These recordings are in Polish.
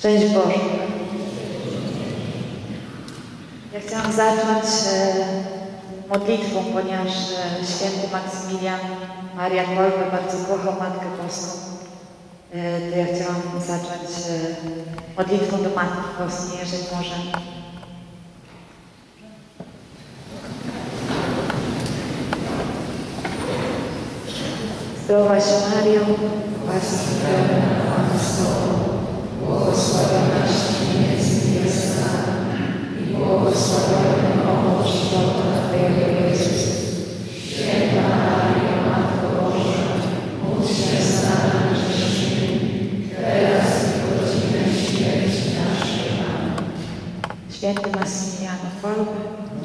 Szczęść Boże. Ja chciałam zacząć e, modlitwą, ponieważ e, święty Maksymilian Maria Kolbe bardzo kochał Matkę Boską. E, to ja chciałam zacząć e, modlitwą do Matki Boskiej, jeżeli możemy. Zdrowaś Mario, łaski błogosławionaś Ty między. Święty Maksymiliano Kolbe,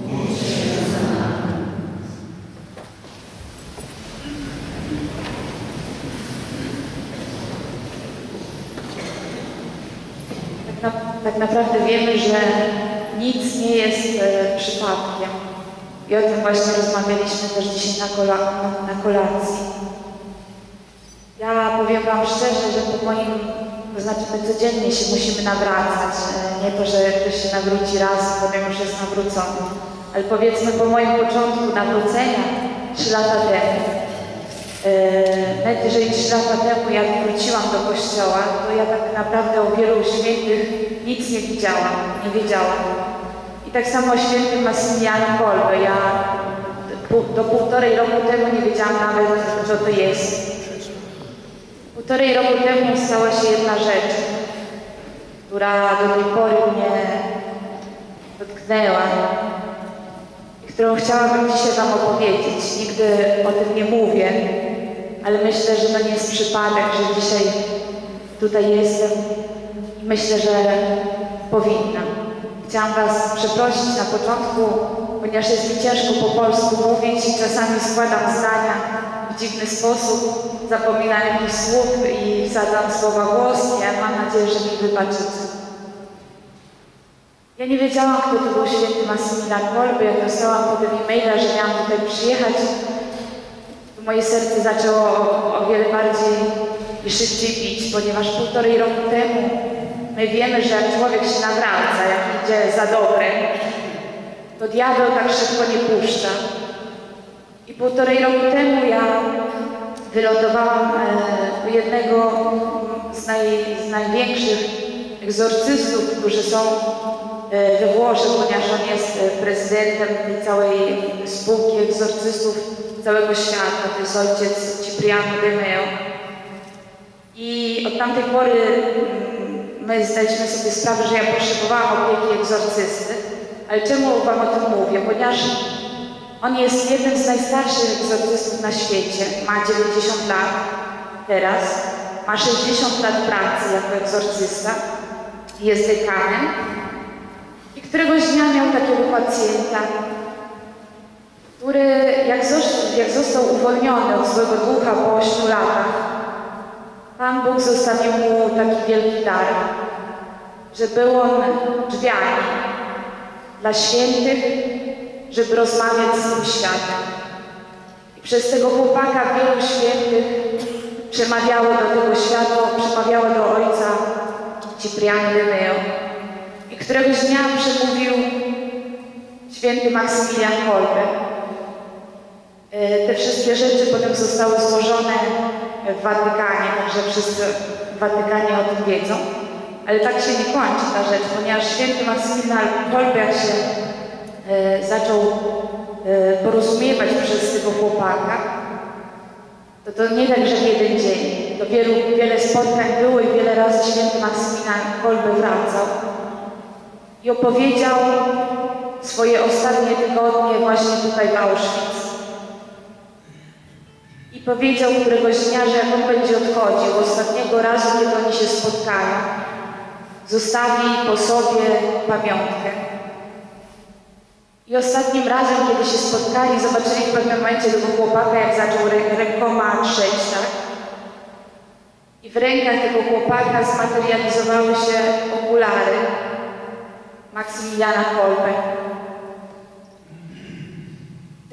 módl się za nami. Tak, na, tak naprawdę wiemy, że nic nie jest e, przypadkiem. I o tym właśnie rozmawialiśmy też dzisiaj na, kola, na, kolacji. Ja powiem Wam szczerze, że po moim, to znaczy my codziennie się musimy nawracać. E, Nie to, że ktoś się nawróci raz, potem już jest nawrócony. Ale powiedzmy po moim początku nawrócenia, trzy lata temu, nawet jeżeli trzy lata temu jak wróciłam do kościoła, to ja tak naprawdę o wielu świętych nic nie widziałam, nie wiedziałam. I tak samo o świętym Maksymilianie Kolbe. Ja do półtorej roku temu nie wiedziałam nawet, co to jest. Półtorej roku temu stała się jedna rzecz, która do tej pory mnie dotknęła i którą chciałabym dzisiaj Wam opowiedzieć. Nigdy o tym nie mówię, ale myślę, że to nie jest przypadek, że dzisiaj tutaj jestem myślę, że powinnam. Chciałam Was przeprosić na początku, ponieważ jest mi ciężko po polsku mówić i czasami składam zdania w dziwny sposób, zapominam jakichś słów i wsadzam słowa włoskie. Mam nadzieję, że mi wybaczycie. Ja nie wiedziałam, kto to był święty Maksymilian Kolbe. Jak dostałam potem e-maila, że miałam tutaj przyjechać, moje serce zaczęło o, o wiele bardziej i szybciej bić, ponieważ półtorej roku temu my wiemy, że jak człowiek się nawraca, jak idzie za dobre, to diabeł tak szybko nie puszcza. I półtorej roku temu ja wylądowałam e, u jednego z, naj, z największych egzorcystów, którzy są e, we Włoszech, ponieważ on jest e, prezydentem całej spółki egzorcystów całego świata. To jest ojciec Cipriano de Meo. I od tamtej pory mm, my zdaliśmy sobie sprawę, że ja potrzebowałam opieki egzorcysty. Ale czemu Wam o tym mówię? Ponieważ on jest jednym z najstarszych egzorcystów na świecie. Ma 90 lat teraz. Ma 60 lat pracy jako egzorcysta. Jest dekanem. I któregoś dnia miał takiego pacjenta, który jak, jak został uwolniony od złego ducha po 8 latach, Pan Bóg zostawił mu taki wielki dar, że był on drzwiami dla świętych, żeby rozmawiać z tym światem. I przez tego chłopaka wielu świętych przemawiało do tego świata, przemawiało do ojca Cipriano de Meo. I któregoś dnia przemówił święty Maksymilian Kolbe. E, Te wszystkie rzeczy potem zostały złożone w Watykanie, także wszyscy w Watykanie o tym wiedzą. Ale tak się nie kończy ta rzecz, ponieważ święty Maksymilian Kolbe, jak się e, zaczął e, porozumiewać przez tego chłopaka, to to nie tak, że jeden dzień. To wielu, wiele spotkań było i wiele razy święty Maksymilian Kolbe wracał i opowiedział swoje ostatnie tygodnie właśnie tutaj w Auschwitz. I powiedział któregoś dnia, że jak on będzie odchodził, ostatniego razu, kiedy oni się spotkają, zostawi po sobie pamiątkę. I ostatnim razem, kiedy się spotkali, zobaczyli w pewnym momencie tego chłopaka, jak zaczął rę- rękoma trzeć, tak? I w rękach tego chłopaka zmaterializowały się okulary Maksymiliana Kolbe.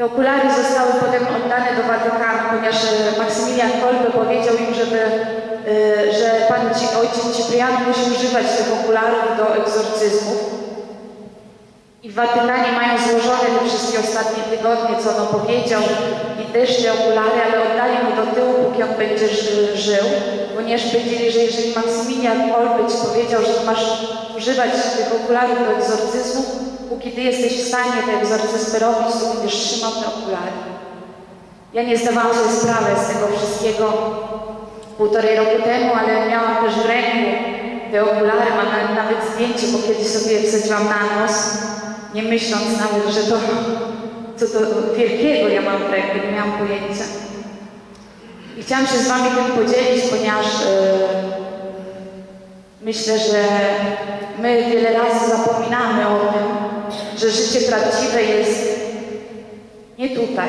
Te okulary zostały potem oddane do Watykanu, ponieważ e, Maksymilian Kolbe powiedział im, żeby y, że pan Ci, ojciec Ciprian musi używać tych okularów do egzorcyzmów. I w Watykanie mają złożone te wszystkie ostatnie tygodnie, co on powiedział i też te okulary, ale oddali mu do tyłu, póki on będzie ży- żył, ponieważ powiedzieli, że jeżeli Maksymilian Kolbe Ci powiedział, że masz używać tych okularów do egzorcyzmu, póki Ty jesteś w stanie te egzorcyzmy robić, to będziesz trzymał te okulary. Ja nie zdawałam sobie sprawy z tego wszystkiego półtorej roku temu, ale miałam też w ręku te okulary, mam na- nawet zdjęcie, bo kiedyś sobie wsadziłam na nos, nie myśląc nawet, że to co to wielkiego ja mam w ręku, nie miałam pojęcia. I chciałam się z Wami tym podzielić, ponieważ yy, myślę, że my wiele razy zapominamy o tym, że życie prawdziwe jest nie tutaj.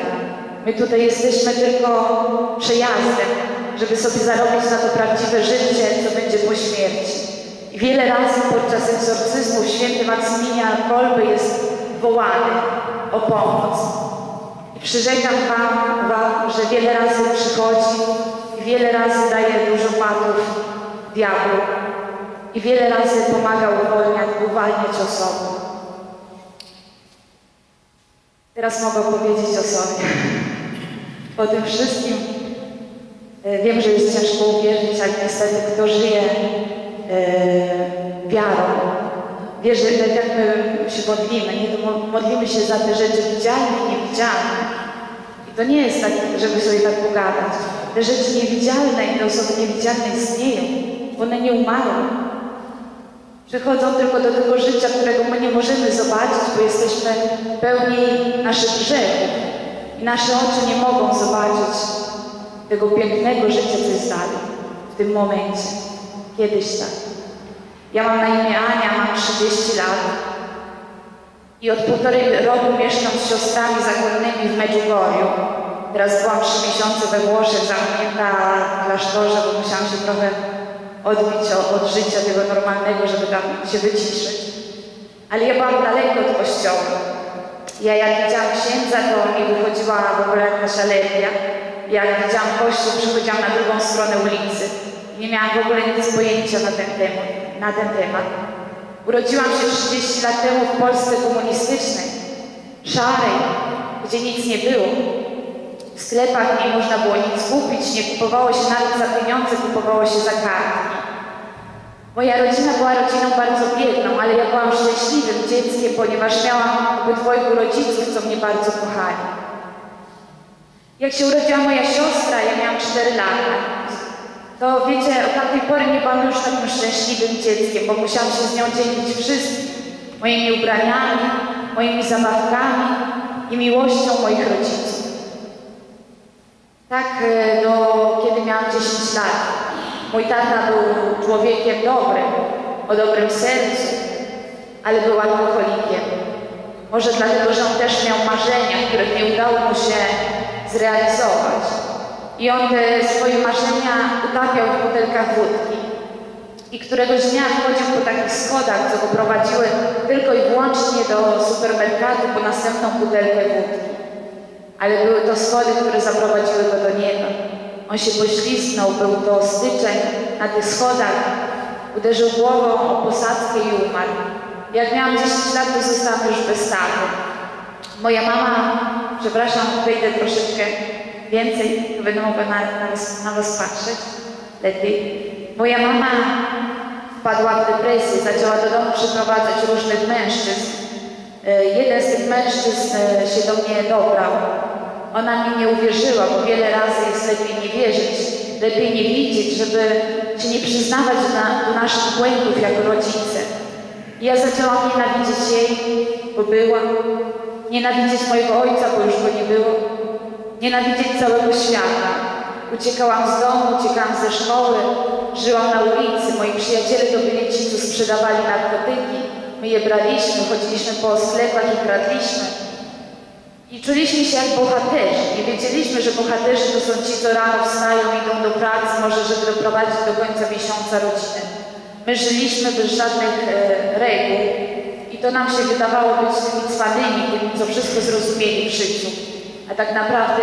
My tutaj jesteśmy tylko przejazdem, żeby sobie zarobić na to prawdziwe życie, co będzie po śmierci. I wiele razy podczas egzorcyzmu święty Maksymilian Kolby jest wołany o pomoc. I przyrzekam wam, wam, że wiele razy przychodzi i wiele razy daje dużo matów diabłu. I wiele razy pomaga uwolniać, uwalniać osoby. Teraz mogę powiedzieć o sobie. Po tym wszystkim e, wiem, że jest ciężko uwierzyć, ale niestety kto żyje e, wiarą, wie, że tak jak my się modlimy, nie, mo- modlimy się za te rzeczy widzialne i niewidzialne. I to nie jest tak, żeby sobie tak pogadać. Te rzeczy niewidzialne i te osoby niewidzialne istnieją. One nie umarły. Przychodzą tylko do tego życia, którego my nie możemy zobaczyć, bo jesteśmy pełni naszych grzechów. I nasze oczy nie mogą zobaczyć tego pięknego życia, co jest dalej, w tym momencie. Kiedyś tak. Ja mam na imię Ania, mam 30 lat. I od półtorej roku mieszkam z siostrami zakonnymi w Medjugorju. Teraz byłam trzy miesiące we Włoszech, zamknięta w klasztorze, bo musiałam się trochę odbić od życia tego normalnego, żeby tam się wyciszyć. Ale ja byłam daleko od kościoła. Ja jak widziałam księdza, to mi wychodziła w ogóle jakaś alergia. Jak widziałam kościół, przychodziłam na drugą stronę ulicy. Nie miałam w ogóle nic pojęcia na ten temat. Na ten temat. Urodziłam się 30 lat temu w Polsce komunistycznej, szarej, gdzie nic nie było. W sklepach nie można było nic kupić, nie kupowało się nawet za pieniądze, kupowało się za kartki. Moja rodzina była rodziną bardzo biedną, ale ja byłam szczęśliwym dzieckiem, ponieważ miałam obydwojgu rodziców, co mnie bardzo kochali. Jak się urodziła moja siostra, ja miałam 4 lata, to wiecie, od tamtej pory nie byłam już takim szczęśliwym dzieckiem, bo musiałam się z nią dzielić wszystkim. Moimi ubraniami, moimi zabawkami i miłością moich rodziców. Tak e, do kiedy miałam 10 lat. Mój tata był człowiekiem dobrym, o dobrym sercu, ale był alkoholikiem. Może dlatego, że on też miał marzenia, których nie udało mu się zrealizować. I on te swoje marzenia utapiał w butelkach wódki. I któregoś dnia wchodził po takich schodach, co go prowadziły tylko i wyłącznie do supermerkatu po następną butelkę wódki. Ale były to schody, które zaprowadziły go do nieba. On się poślizgnął, był to styczeń na tych schodach, uderzył głową o posadzkę i umarł. Jak miałam 10 lat, to zostałam już bez taty. Moja mama, przepraszam, wejdę troszeczkę więcej, to będę mogła na, na, was, na was patrzeć lepiej. Moja mama wpadła w depresję, zaczęła do domu przyprowadzać różnych mężczyzn. E, Jeden z tych mężczyzn e, się do mnie dobrał. Ona mi nie uwierzyła, bo wiele razy jest lepiej nie wierzyć, lepiej nie widzieć, żeby się nie przyznawać na, do naszych błędów jako rodzice. I ja zaczęłam nienawidzieć jej, bo była, nienawidzieć mojego ojca, bo już go nie było, nienawidzieć całego świata. Uciekałam z domu, uciekałam ze szkoły, żyłam na ulicy. Moi przyjaciele to byli ci, co sprzedawali narkotyki. My je braliśmy, chodziliśmy po sklepach i kradliśmy. I czuliśmy się jak bohaterzy. Nie wiedzieliśmy, że bohaterzy to są ci, co rano wstają, idą do pracy, może żeby doprowadzić do końca miesiąca rodzinę. My żyliśmy bez żadnych e, reguł i to nam się wydawało być tymi cwanymi, tymi, co wszystko zrozumieli w życiu. A tak naprawdę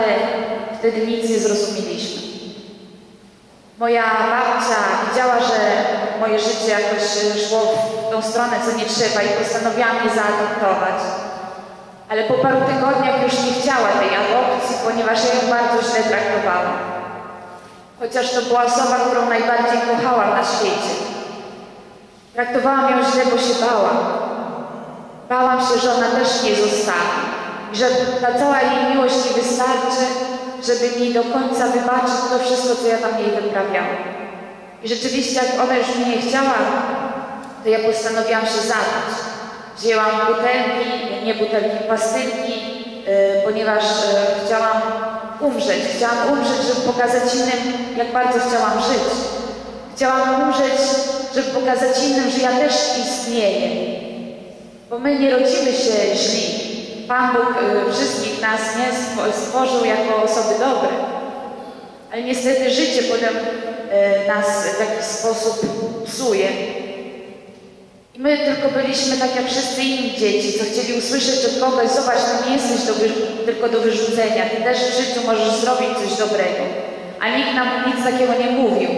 wtedy nic nie zrozumieliśmy. Moja babcia widziała, że moje życie jakoś szło w tą stronę, co nie trzeba i postanowiła mnie zaadoptować. Ale po paru tygodniach już nie chciała tej adopcji, ponieważ ja ją bardzo źle traktowałam. Chociaż to była osoba, którą najbardziej kochałam na świecie. Traktowałam ją źle, bo się bałam. Bałam się, że ona też mnie zostawi. I że ta cała jej miłość nie wystarczy, żeby mi do końca wybaczyć to wszystko, co ja tam jej wyprawiałam. I rzeczywiście, jak ona już mnie nie chciała, to ja postanowiłam się zabrać. Wzięłam butelki, nie butelki, pastylki, yy, ponieważ yy, chciałam umrzeć. Chciałam umrzeć, żeby pokazać innym, jak bardzo chciałam żyć. Chciałam umrzeć, żeby pokazać innym, że ja też istnieję. Bo my nie rodzimy się źli. Pan Bóg y, wszystkich nas nie stworzył jako osoby dobre. Ale niestety życie potem y, nas w jakiś sposób psuje. I my tylko byliśmy tak jak wszyscy inni dzieci, co chcieli usłyszeć od kogoś, zobacz, no nie jesteś do tylko do wyrzucenia, ty też w życiu możesz zrobić coś dobrego. A nikt nam nic takiego nie mówił.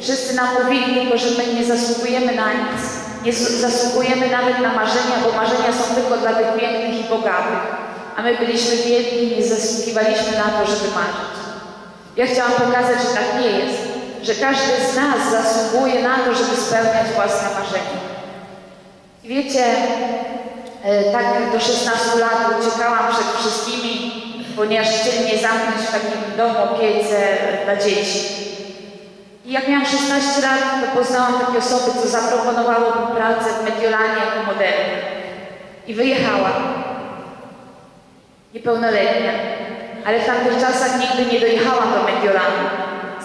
Wszyscy nam mówili tylko, że my nie zasługujemy na nic. Nie zasługujemy nawet na marzenia, bo marzenia są tylko dla tych pięknych i bogatych. A my byliśmy biedni i nie zasługiwaliśmy na to, żeby marzyć. Ja chciałam pokazać, że tak nie jest. Że każdy z nas zasługuje na to, żeby spełniać własne marzenia. I wiecie, e, tak do 16 lat uciekałam przed wszystkimi, ponieważ chcieli mnie zamknąć w takim domu opiece dla dzieci. I jak miałam 16 lat, to poznałam takie osoby, co zaproponowało mi pracę w Mediolanie jako modelka. I wyjechałam. Niepełnoletnia. Ale w tamtych czasach nigdy nie dojechałam do Mediolanu.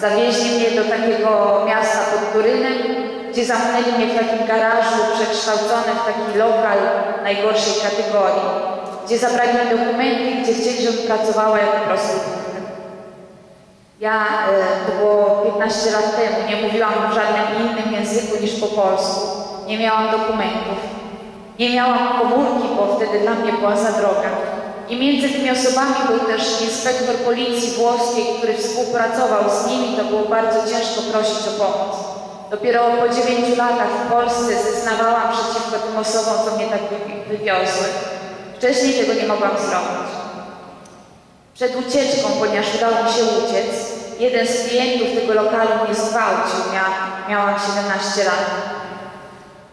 Zawieźli mnie do takiego miasta pod Turynem, gdzie zamknęli mnie w takim garażu przekształconym w taki lokal najgorszej kategorii, gdzie zabrali mi dokumenty, gdzie chcieli, żebym pracowała jako prostytutka. Ja, e, to było 15 lat temu, nie mówiłam w żadnym innym języku niż po polsku. Nie miałam dokumentów. Nie miałam komórki, bo wtedy dla mnie była za droga. I między tymi osobami był też inspektor policji włoskiej, który współpracował z nimi. To było bardzo ciężko prosić o pomoc. Dopiero po 9 latach w Polsce zeznawałam przeciwko tym osobom, co mnie tak wywiozły. Wcześniej tego nie mogłam zrobić. Przed ucieczką, ponieważ udało mi się uciec, jeden z klientów tego lokalu mnie zgwałcił. Miałam, miałam 17 lat.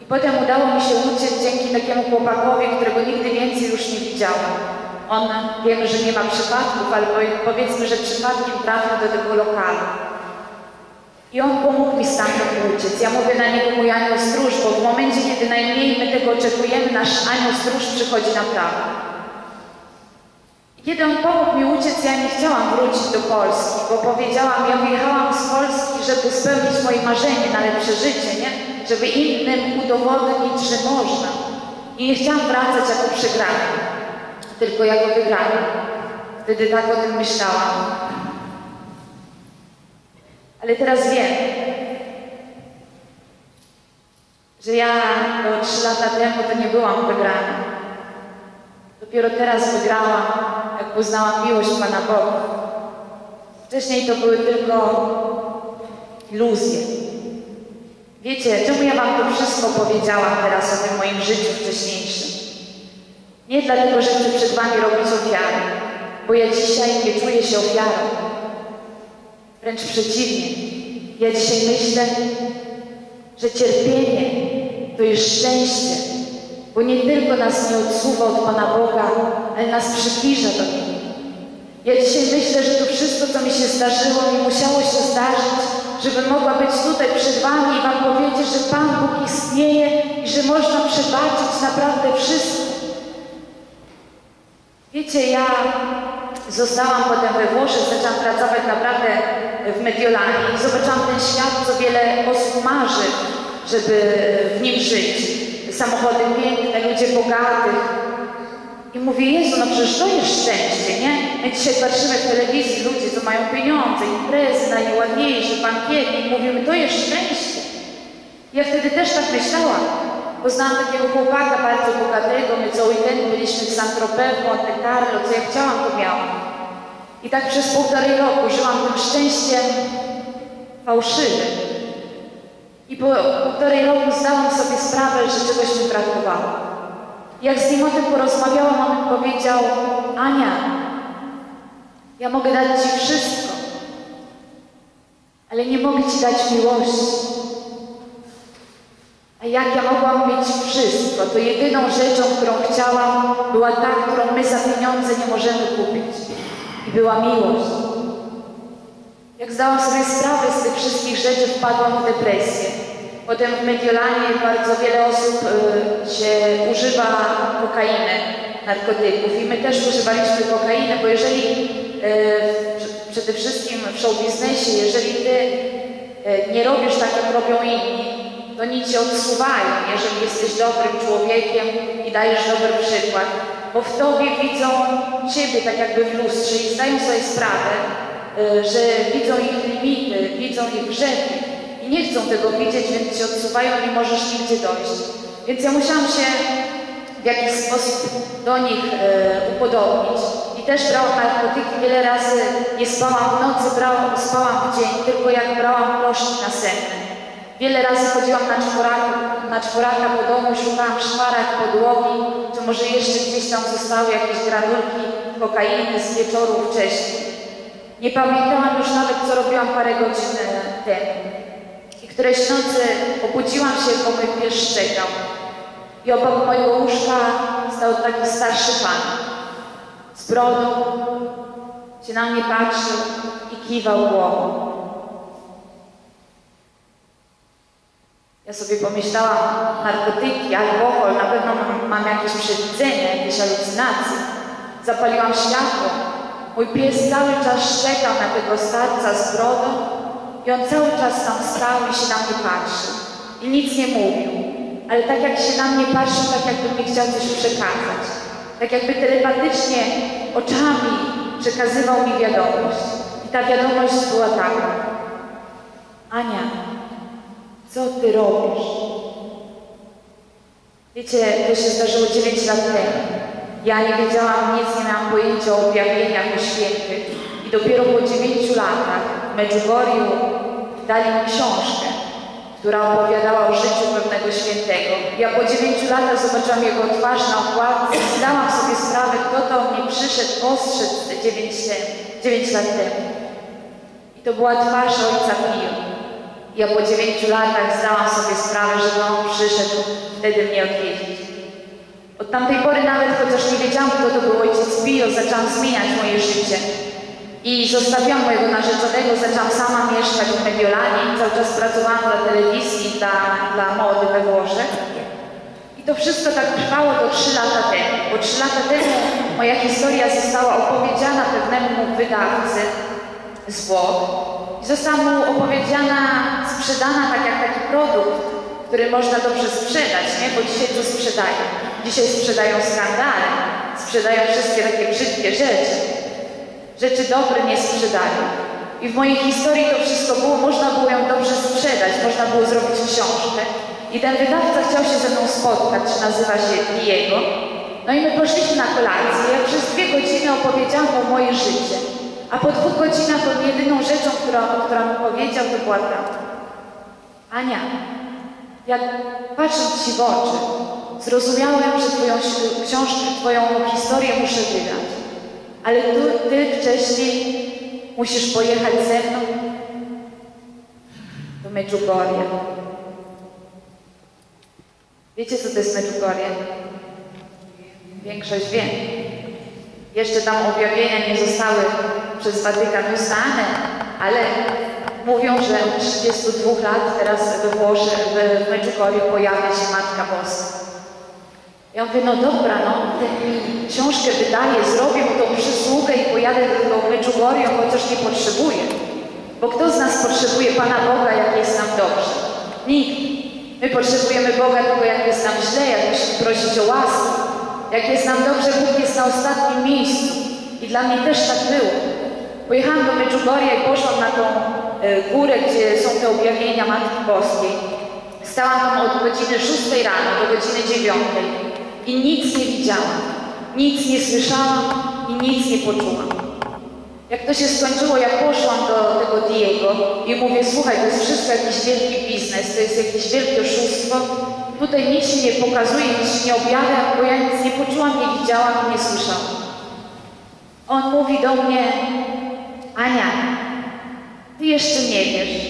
I potem udało mi się uciec dzięki takiemu chłopakowi, którego nigdy więcej już nie widziałam. On, wiemy, że nie ma przypadków, ale powiedzmy, że przypadkiem trafił do tego lokalu. I on pomógł mi stamtąd uciec. Ja mówię na niego mój anioł stróż, bo w momencie, kiedy najmniej my tego oczekujemy, nasz anioł stróż przychodzi naprawdę. Kiedy on pomógł mi uciec, ja nie chciałam wrócić do Polski, bo powiedziałam, ja wyjechałam z Polski, żeby spełnić moje marzenie na lepsze życie, nie? Żeby innym udowodnić, że można. I nie chciałam wracać jako przegrany, tylko jako wygrany. Wtedy tak o tym myślałam. Ale teraz wiem, że ja trzy lata temu to nie byłam wygrana. Dopiero teraz wygrałam, jak poznałam miłość Pana Boga. Wcześniej to były tylko iluzje. Wiecie, czemu ja Wam to wszystko powiedziałam teraz o tym moim życiu wcześniejszym? Nie dlatego, że chcę przed Wami robić ofiarę, bo ja dzisiaj nie czuję się ofiarą. Wręcz przeciwnie. Ja dzisiaj myślę, że cierpienie to jest szczęście, bo nie tylko nas nie odsuwa od Pana Boga, ale nas przybliża do Niego. Ja dzisiaj myślę, że to wszystko, co mi się zdarzyło, mi musiało się zdarzyć, żebym mogła być tutaj przed Wami i Wam powiedzieć, że Pan Bóg istnieje i że można przebaczyć naprawdę wszystko. Wiecie, ja zostałam potem we Włoszech, zaczęłam pracować naprawdę w Mediolanie i zobaczyłam ten świat, co wiele osób marzy, żeby w nim żyć samochody piękne, ludzie bogatych. I mówię, Jezu, no przecież to jest szczęście, nie? My dzisiaj patrzymy w telewizji, ludzie, co mają pieniądze, imprezy najładniejsze, bankiety i mówimy, to jest szczęście. Ja wtedy też tak myślałam. Poznałam takiego chłopaka bardzo bogatego, my co weekend byliśmy w Saint-Tropez, Monte Carlo, co ja chciałam, to miałam. I tak przez półtorej roku żyłam tym szczęściem fałszywy. I po półtorej roku zdałam sobie sprawę, że czegoś mi brakowało. Jak z nim o tym porozmawiałam, on mi powiedział, Ania, ja mogę dać Ci wszystko, ale nie mogę Ci dać miłości. A jak ja mogłam mieć wszystko, to jedyną rzeczą, którą chciałam, była ta, którą my za pieniądze nie możemy kupić. I była miłość. Jak zdałam sobie sprawę z tych wszystkich rzeczy, wpadłam w depresję. Potem w Mediolanie bardzo wiele osób y, się używa kokainy, narkotyków. I my też używaliśmy kokainy, bo jeżeli y, przede wszystkim w show biznesie, jeżeli ty y, nie robisz tak, jak robią inni, to nic cię odsuwają, jeżeli jesteś dobrym człowiekiem i dajesz dobry przykład, bo w tobie widzą ciebie tak jakby w lustrze i zdają sobie sprawę, że widzą ich limity, widzą ich grzechy i nie chcą tego widzieć, więc cię odsuwają i możesz nigdzie dojść. Więc ja musiałam się w jakiś sposób do nich e, upodobnić. I też brałam narkotyki wiele razy, nie spałam w nocy, brałam, spałam w dzień, tylko jak brałam proszki na senny. Wiele razy chodziłam na czworaka, na czworaka po domu, szukałam szparek, podłogi, czy może jeszcze gdzieś tam zostały jakieś granulki kokainy z wieczoru wcześniej. Nie pamiętałam już nawet, co robiłam parę godzin temu. I któreś nocy obudziłam się, bo mój pies szczekał. I obok mojego łóżka stał taki starszy pan z brodą, się na mnie patrzył i kiwał głową. Ja sobie pomyślałam, narkotyki, alkohol, na pewno mam, mam jakieś przewidzenia, jakieś halucynacje. Zapaliłam światło. Mój pies cały czas szczekał na tego starca z brodą i on cały czas tam stał i się na mnie patrzył. I nic nie mówił. Ale tak jak się na mnie patrzył, tak jakby mi chciał coś przekazać. Tak jakby telepatycznie oczami przekazywał mi wiadomość. I ta wiadomość była taka. Ania, co ty robisz? Wiecie, to się zdarzyło 9 lat temu. Ja nie wiedziałam nic, nie miałam pojęcia o objawieniach o świętych. I dopiero po 9 latach w Medjugorju dali mi książkę, która opowiadała o życiu pewnego świętego. Ja po 9 latach zobaczyłam jego twarz na okładce i zdałam sobie sprawę, kto to mnie przyszedł, postrzedł 9, 9 lat temu. I to była twarz ojca Pio. Ja po dziewięciu latach zdałam sobie sprawę, że on przyszedł wtedy mnie odwiedzić. Od tamtej pory nawet, chociaż nie wiedziałam, kto to był ojciec Pio, zaczęłam zmieniać moje życie. I zostawiłam mojego narzeczonego, zaczęłam sama mieszkać w Mediolanie cały czas pracowałam dla telewizji, dla, dla mody we Włoszech. I to wszystko tak trwało do trzy lata temu. Bo trzy lata temu moja historia została opowiedziana pewnemu wydawcy z Włoch została mu opowiedziana, sprzedana tak jak taki produkt, który można dobrze sprzedać, nie? Bo dzisiaj co sprzedają? Dzisiaj sprzedają skandale, sprzedają wszystkie takie brzydkie rzeczy. Rzeczy dobre nie sprzedają. I w mojej historii to wszystko było, można było ją dobrze sprzedać, można było zrobić książkę. I ten wydawca chciał się ze mną spotkać, nazywa się Diego. No i my poszliśmy na kolację. Ja przez dwie godziny opowiedziałam mu moje życie. A po dwóch godzinach on jedyną rzeczą, którą, mi powiedział, to była ta. Ania, jak patrząc Ci w oczy, zrozumiałem, że Twoją książkę, Twoją historię muszę wydać. Ale tu, Ty wcześniej musisz pojechać ze mną do Medjugorje. Wiecie, co to jest Medjugorje? Większość wie. Jeszcze tam objawienia nie zostały przez Watykan ustalone, ale mówią, że od 32 lat teraz we Włoszech, w Medjugorju pojawia się Matka Boska. Ja mówię, no dobra, no, ten mi książkę wydaje, zrobię mu tą przysługę i pojadę do tego Medjugorju, chociaż nie potrzebuję. Bo kto z nas potrzebuje Pana Boga, jak jest nam dobrze? Nikt. My potrzebujemy Boga tylko jak jest nam źle, jak musimy prosić o łaskę. Jak jest nam dobrze, Bóg jest na ostatnim miejscu. I dla mnie też tak było. Pojechałam do Medjugorje i poszłam na tą e, górę, gdzie są te objawienia Matki Boskiej. Stałam tam od godziny 6 rano do godziny 9 i nic nie widziałam, nic nie słyszałam i nic nie poczułam. Jak to się skończyło, ja poszłam do tego Diego i mówię, słuchaj, to jest wszystko jakiś wielki biznes, to jest jakieś wielkie oszustwo. Tutaj nic się nie pokazuje, nic się nie objawia, bo ja nic nie poczułam, nie widziałam i nie słyszałam. On mówi do mnie, Ania, ty jeszcze nie wiesz,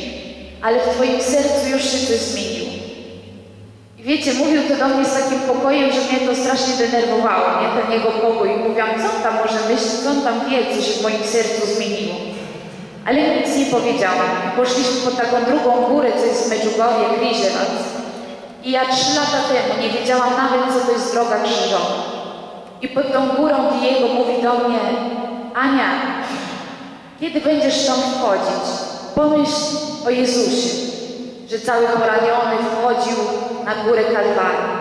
ale w twoim sercu już się coś zmieniło. Wiecie, mówił to do mnie z takim pokojem, że mnie to strasznie denerwowało, nie? Ten jego pokój. Mówiłam, co on tam może myśleć, co on tam wie, co się w moim sercu zmieniło. Ale nic nie powiedziałam. Poszliśmy pod taką drugą górę, co jest w Medjugorje, Kriżewac. I ja trzy lata temu nie wiedziałam nawet, co to jest droga krzyżowa. I pod tą górą Diego mówi do mnie, Ania, kiedy będziesz tam wchodzić, pomyśl o Jezusie, że cały poraniony wchodził na górę Kalwarii.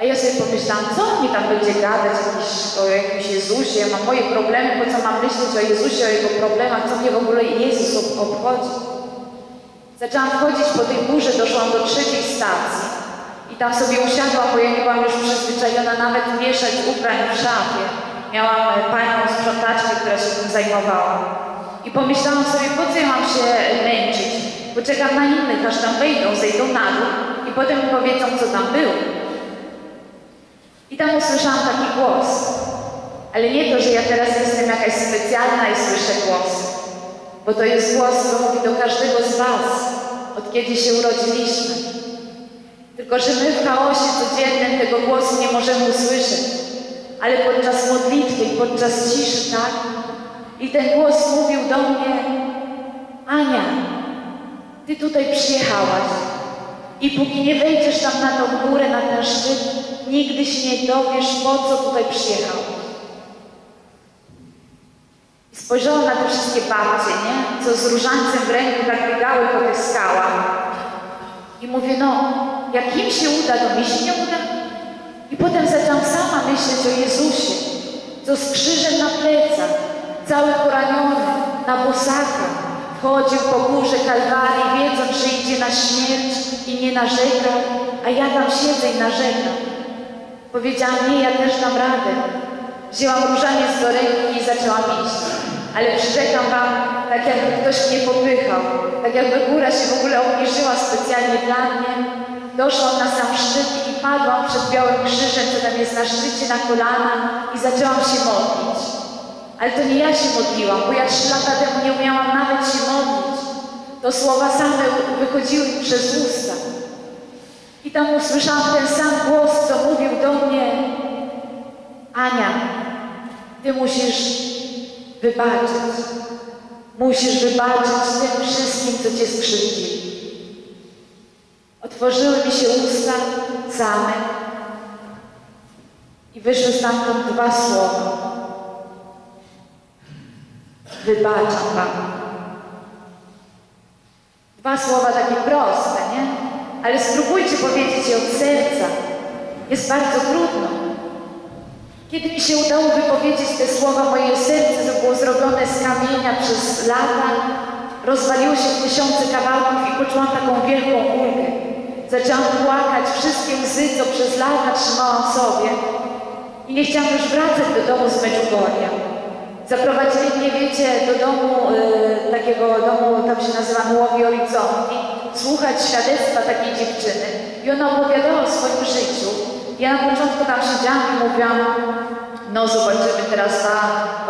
A ja sobie pomyślałam, co mi tam będzie gadać jakiś, o jakimś Jezusie, mam moje problemy, po co mam myśleć o Jezusie, o Jego problemach, co mnie w ogóle Jezus ob- obchodzi. Zaczęłam wchodzić po tej górze, doszłam do trzeciej stacji i tam sobie usiadłam, bo ja nie byłam już przyzwyczajona nawet mieszać ubrań w szafie. Miałam e, panią sprzątaczkę, która się tym zajmowała. I pomyślałam sobie, po co ja mam się męczyć? Bo czekam na innych, aż tam wejdą, zejdą na dół i potem powiedzą, co tam było. I tam usłyszałam taki głos. Ale nie to, że ja teraz jestem jakaś specjalna i słyszę głos. Bo to jest głos, co mówi do każdego z Was, od kiedy się urodziliśmy. Tylko, że my w chaosie codziennym tego głosu nie możemy usłyszeć. Ale podczas modlitwy i podczas ciszy, tak? I ten głos mówił do mnie, Ania, Ty tutaj przyjechałaś i póki nie wejdziesz tam na tą górę, na ten szczyt, nigdy się nie dowiesz, po co tutaj przyjechałaś. I spojrzałam na te wszystkie babcie, nie? Co z różańcem w ręku tak biegały po tych skałach. I mówię, no, jak im się uda, to mi się nie uda. I potem zaczęłam sama myśleć o Jezusie, co z krzyżem na plecach, cały poraniony, na bosaka, chodził po górze Kalwarii, wiedząc, że idzie na śmierć i nie narzekał, a ja tam siedzę i narzekam. Powiedziałam, nie, ja też dam radę. Wzięłam różaniec do ręki i zaczęłam iść. Ale przyrzekam Wam, tak jakby ktoś mnie popychał, tak jakby góra się w ogóle obniżyła specjalnie dla mnie. Doszłam na sam szczyt i padłam przed Białym Krzyżem, co tam jest na szczycie, na kolana i zaczęłam się modlić. Ale to nie ja się modliłam, bo ja trzy lata temu nie umiałam nawet się modlić. To słowa same wychodziły mi przez usta. I tam usłyszałam ten sam głos, co mówił do mnie, Ania, ty musisz wybaczyć. Musisz wybaczyć tym wszystkim, co cię skrzywdzili. Otworzyły mi się usta same i wyszły stamtąd dwa słowa. Wybaczam wam. Dwa słowa takie proste, nie? Ale spróbujcie powiedzieć je od serca. Jest bardzo trudno. Kiedy mi się udało wypowiedzieć te słowa, moje serce to było zrobione z kamienia przez lata, rozwaliło się w tysiące kawałków i poczułam taką wielką ulgę. Zaczęłam płakać, wszystkie łzy, co przez lata trzymałam sobie. I nie chciałam już wracać do domu z Medjugorja. Zaprowadzili mnie, wiecie, do domu, y, takiego domu, tam się nazywa Nuovi Orizzonti, słuchać świadectwa takiej dziewczyny. I ona opowiadała o swoim życiu. Ja na początku tam siedziałam i mówiłam, no zobaczymy teraz ta,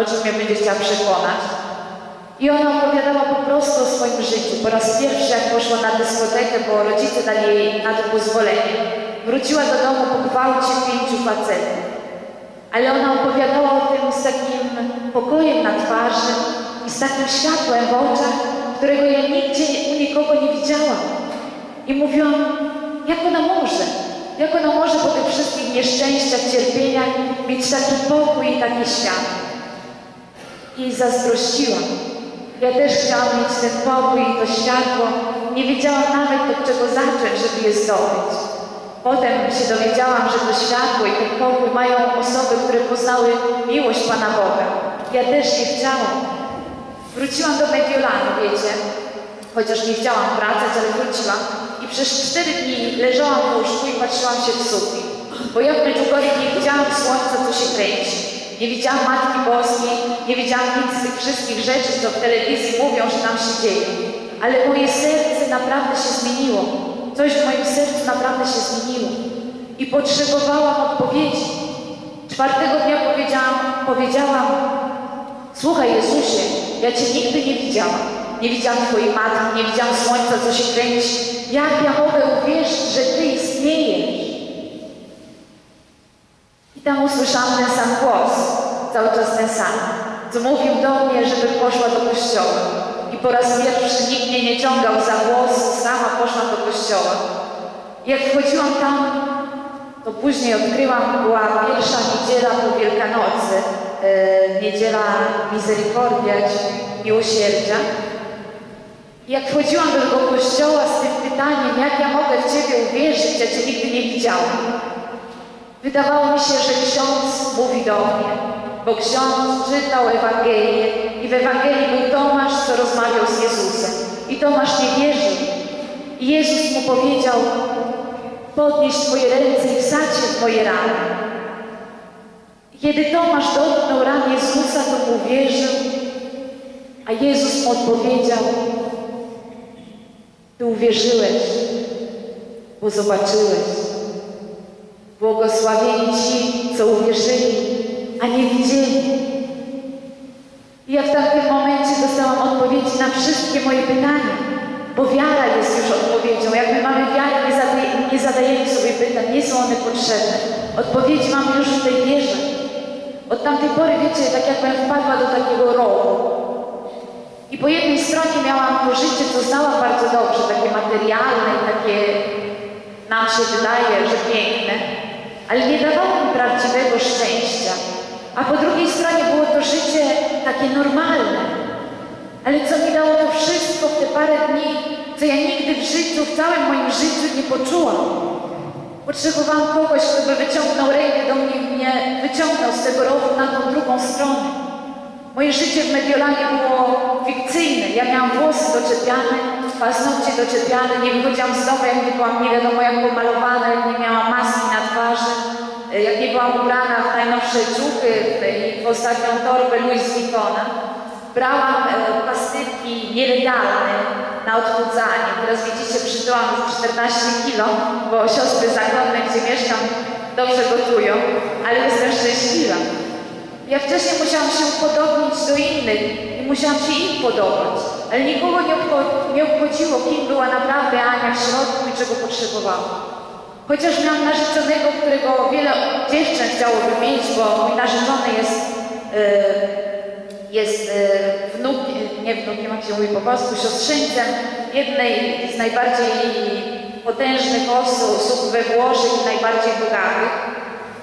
o czym mnie będzie chciała przekonać. I ona opowiadała po prostu o swoim życiu. Po raz pierwszy, jak poszła na dyskotekę, bo rodzice dali jej na to pozwolenie, wróciła do domu po gwałcie pięciu facetów. Ale ona opowiadała o tym z takim pokojem na twarzy i z takim światłem w oczach, którego ja nigdzie u nikogo nie widziałam. I mówiłam, jak ona może? Jak ona może po tych wszystkich nieszczęściach, cierpieniach mieć taki pokój i takie światło? I zazdrościłam. Ja też chciałam mieć ten pokój i to światło. Nie wiedziałam nawet od czego zacząć, żeby je zdobyć. Potem się dowiedziałam, że to światło i ten pokój mają osoby, które poznały miłość Pana Boga. Ja też nie chciałam. Wróciłam do Mediolanu, wiecie, chociaż nie chciałam wracać, ale wróciłam. I przez cztery dni leżałam w łóżku i patrzyłam się w sufit. Bo ja w Medjugorje nie widziałam słońca, co się kręci. Nie widziałam Matki Boskiej, nie widziałam nic z tych wszystkich rzeczy, co w telewizji mówią, że tam się dzieje. Ale moje serce naprawdę się zmieniło. Coś w moim sercu naprawdę się zmieniło. I potrzebowałam odpowiedzi. Czwartego dnia powiedziałam, powiedziałam, słuchaj Jezusie, ja Cię nigdy nie widziałam. Nie widziałam Twojej matki, nie widziałam słońca, co się kręci. Jak ja mogę uwierzyć, że Ty istniejesz? I tam usłyszałam ten sam głos, cały czas ten sam, co mówił do mnie, żebym poszła do kościoła. Po raz pierwszy nikt mnie nie ciągał za głos, sama poszłam do kościoła. Jak wchodziłam tam, to później odkryłam, była pierwsza niedziela po Wielkanocy, e, niedziela Misericordia, miłosierdzia. Jak wchodziłam do tego kościoła z tym pytaniem, jak ja mogę w Ciebie uwierzyć, ja Cię nigdy nie widziałam. Wydawało mi się, że ksiądz mówi do mnie, bo ksiądz czytał Ewangelię i w Ewangelii był Co rozmawiał z Jezusem. I Tomasz nie wierzył. I Jezus mu powiedział, podnieś Twoje ręce i wsadź je w moje rany. Kiedy Tomasz dotknął ran Jezusa, to mu wierzył, a Jezus mu odpowiedział, Ty uwierzyłeś, bo zobaczyłeś. Błogosławieni ci, co uwierzyli, a nie widzieli. Ja w tamtym momencie dostałam odpowiedzi na wszystkie moje pytania, bo wiara jest już odpowiedzią. Jak my mamy wiarę, nie, nie zadajemy sobie pytań, nie są one potrzebne. Odpowiedzi mamy już w tej wierze. Od tamtej pory, wiecie, tak jakbym wpadła do takiego rowu. I po jednej stronie miałam to życie, co znałam bardzo dobrze, takie materialne i takie, nam się wydaje, że piękne, ale nie dawało mi prawdziwego szczęścia. A po drugiej stronie było to życie takie normalne. Ale co mi dało to wszystko w te parę dni, co ja nigdy w życiu, w całym moim życiu nie poczułam. Potrzebowałam kogoś, kto by wyciągnął rękę do mnie i mnie wyciągnął z tego rowu na tą drugą stronę. Moje życie w Mediolanie było fikcyjne. Ja miałam włosy doczepiane, paznokcie doczepiane, nie wychodziłam z domu, jak nie byłam nie wiadomo jak pomalowana, nie miałam maski na twarzy, jak nie byłam ubrana w najnowsze ciuchy i w ostatnią torbę Louis Vuittona. Brałam e, pastyki nielegalne na odchudzanie. Teraz widzicie, przytyłam już 14 kilo, bo siostry zakonne, gdzie mieszkam, dobrze gotują, ale jestem szczęśliwa. Ja wcześniej musiałam się upodobnić do innych i musiałam się im podobać, ale nikogo nie, nie obchodziło, kim była naprawdę Ania w środku i czego potrzebowała. Chociaż miałam narzeczonego, którego wiele dziewczyn chciałoby mieć, bo mój narzeczony jest, yy, jest yy, wnukiem, nie wnukiem, jak się mówi po polsku, siostrzeńcem jednej z najbardziej potężnych osób we Włoszech i najbardziej bogatych.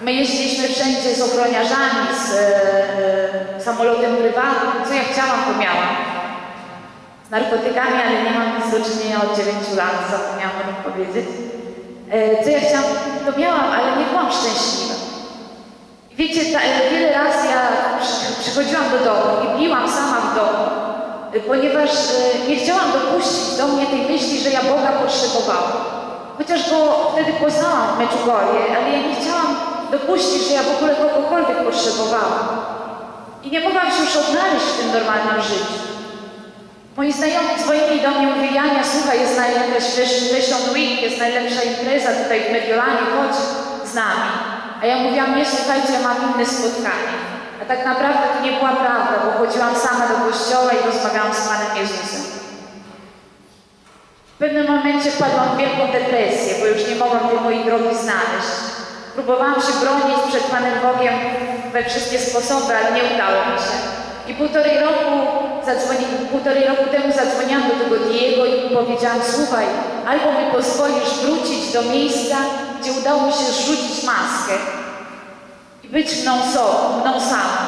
My jeździliśmy wszędzie z ochroniarzami, z e, samolotem prywatnym. Co ja chciałam, to miałam. Z narkotykami, ale nie mam nic do czynienia od 9 lat, zapomniałam o tym powiedzieć. E, co ja chciałam, to miałam, ale nie byłam szczęśliwa. Wiecie, ta, e, wiele razy ja przy, przychodziłam do domu i piłam sama w domu, e, ponieważ nie chciałam dopuścić do mnie tej myśli, że ja Boga potrzebowałam. Chociaż go wtedy poznałam w Medjugorje, ale ja nie chciałam dopuścić, że ja w ogóle kogokolwiek potrzebowałam. I nie mogłam się już odnaleźć w tym normalnym życiu. Moi znajomi dzwonili do mnie, mówili, Jania, słuchaj, jest najlepsza Week, jest najlepsza impreza tutaj w Mediolanie, chodź z nami. A ja mówiłam, nie, słuchajcie, mam inne spotkanie. A tak naprawdę to nie była prawda, bo chodziłam sama do kościoła i rozmawiałam z Panem Jezusem. W pewnym momencie wpadłam w wielką depresję, bo już nie mogłam tej mojej drogi znaleźć. Próbowałam się bronić przed Panem Bogiem we wszystkie sposoby, ale nie udało mi się. I półtorej roku, zadzwoni, półtorej roku temu zadzwoniłam do tego Diego i powiedziałam, słuchaj, albo mi pozwolisz wrócić do miejsca, gdzie udało mi się zrzucić maskę i być mną, so, mną samą,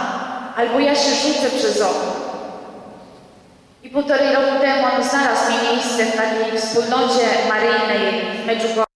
albo ja się rzucę przez okno. I półtorej roku temu on znalazł mi miejsce w takiej wspólnocie maryjnej w Medjugorje.